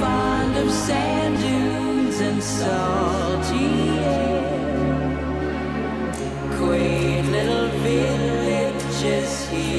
fond of sand dunes and salty air. Quaint little villages here.